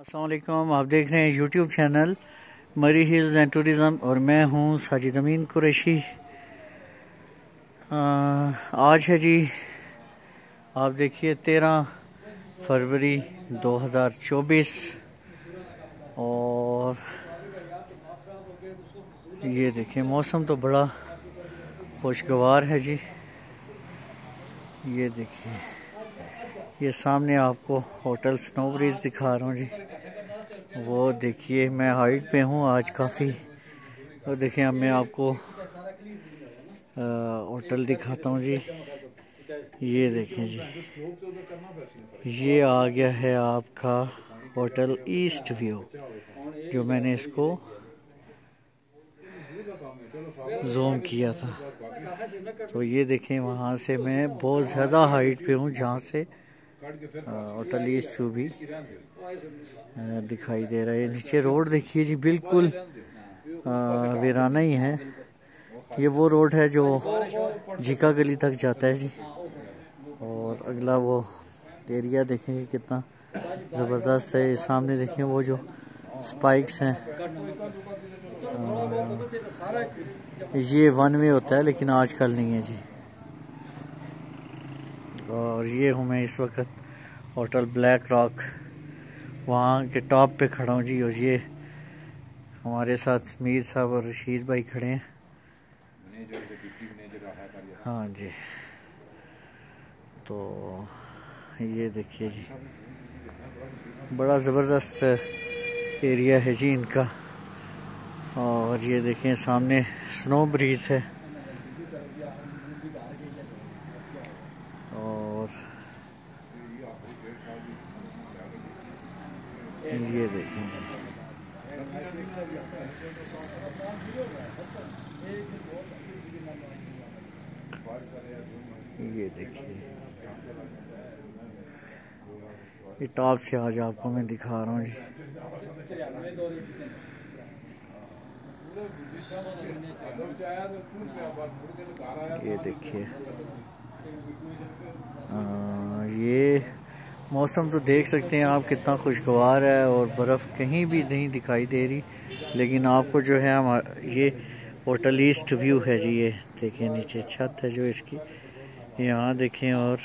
असलम आप देख रहे हैं YouTube channel Murree Hills and tourism, और मैं हूँ साजिद अमीन कुरैशी। आज है जी, आप देखिए, तेरह फरवरी 2024 और ये देखिए, मौसम तो बड़ा खुशगवार है जी। ये देखिए। ये सामने आपको होटल स्नो ब्रिज दिखा रहा हूँ जी। वो देखिए, मैं हाइट पे हूँ आज काफ़ी। और देखिए, अब मैं आपको होटल दिखाता हूँ जी। ये देखें जी। ये आ गया है आपका होटल ईस्ट व्यू, जो मैंने इसको जूम किया था। तो ये देखें, वहाँ से मैं बहुत ज़्यादा हाइट पे हूँ, जहाँ से होटल ईस्ट व्यू भी दिखाई दे रहा है। नीचे रोड देखिए जी बिल्कुल वीराना ही है। ये वो रोड है जो झिका गली तक जाता है जी। और अगला वो एरिया देखेंगे कितना ज़बरदस्त है। सामने देखें वो जो स्पाइक्स हैं। ये वन वे होता है लेकिन आजकल नहीं है जी और ये हूँ मैं इस वक्त होटल ब्लैक रॉक वहाँ के टॉप पे खड़ा हूँ जी। और ये हमारे साथ मीर साहब और रशीद भाई खड़े हैं। हाँ जी। तो ये देखिए जी बड़ा ज़बरदस्त एरिया है जी इनका। और ये देखें सामने स्नो ब्रिज है और ये देखें। ये देखिए। ये टॉप से आज आपको मैं दिखा रहा हूँ जी। ये देखिए। ये मौसम तो देख सकते हैं आप कितना खुशगवार है और बर्फ़ कहीं भी नहीं दिखाई दे रही। लेकिन आपको जो है हम, ये होटल ईस्ट व्यू है जी, ये देखिए नीचे छत है जो इसकी। यहाँ देखें और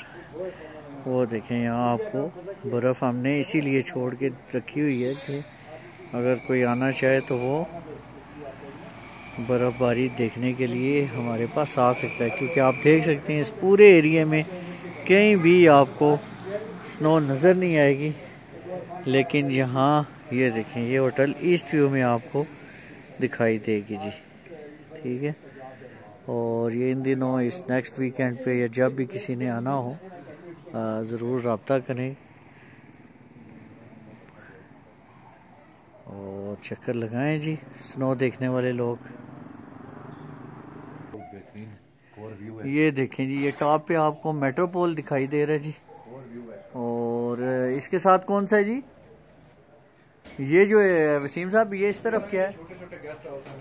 वो देखें, यहाँ आपको बर्फ़ हमने इसीलिए छोड़ के रखी हुई है कि अगर कोई आना चाहे तो वो बर्फ़बारी देखने के लिए हमारे पास आ सकता है। क्योंकि आप देख सकते हैं इस पूरे एरिया में कहीं भी आपको स्नो नज़र नहीं आएगी। लेकिन यहाँ ये देखें ये होटल ईस्ट व्यू में आपको दिखाई देगी जी। ठीक है? और ये इन दिनों इस नेक्स्ट वीकेंड पे या जब भी किसी ने आना हो ज़रूर रबता करें। और चक्कर लगाएँ जी स्नो देखने वाले लोग। ये देखें जी ये टॉप पे आपको मेट्रोपोल दिखाई दे रहा है जी। और इसके साथ कौन सा है जी? ये जो है वसीम साहब, ये इस तरफ़ क्या है?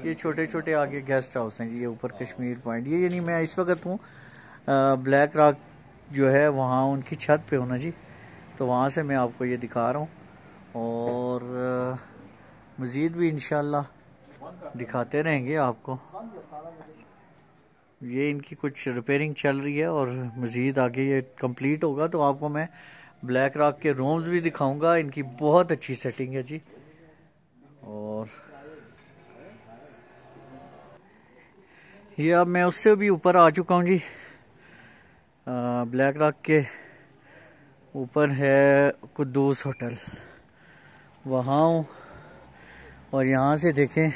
ये छोटे छोटे आगे गेस्ट हाउस हैं जी, ये ऊपर कश्मीर पॉइंट ये यानी मैं इस वक्त हूँ। ब्लैक रॉक जो है, वहाँ उनकी छत पे होना जी। तो वहाँ से मैं आपको ये दिखा रहा हूँ। और मज़ीद भी इन दिखाते रहेंगे आपको। ये इनकी कुछ रिपेयरिंग चल रही है और मज़ीद आगे ये कंप्लीट होगा तो आपको मैं ब्लैक रॉक के रूम्स भी दिखाऊँगा। इनकी बहुत अच्छी सेटिंग है जी। और ये अब मैं उससे भी ऊपर आ चुका हूँ जी। आ, ब्लैक रॉक के ऊपर है कुद्दूस होटल। वहाँ हूँ और यहाँ से देखें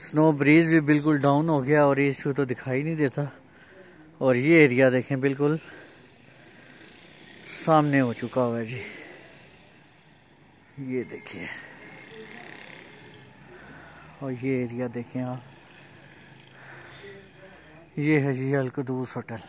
स्नो ब्रीज भी बिल्कुल डाउन हो गया और ईस्ट तो दिखाई नहीं देता। और ये एरिया देखें बिल्कुल। सामने हो चुका हुआ है जी। ये देखिए। और ये एरिया देखें आप। ये है जी अलकदूस होटल।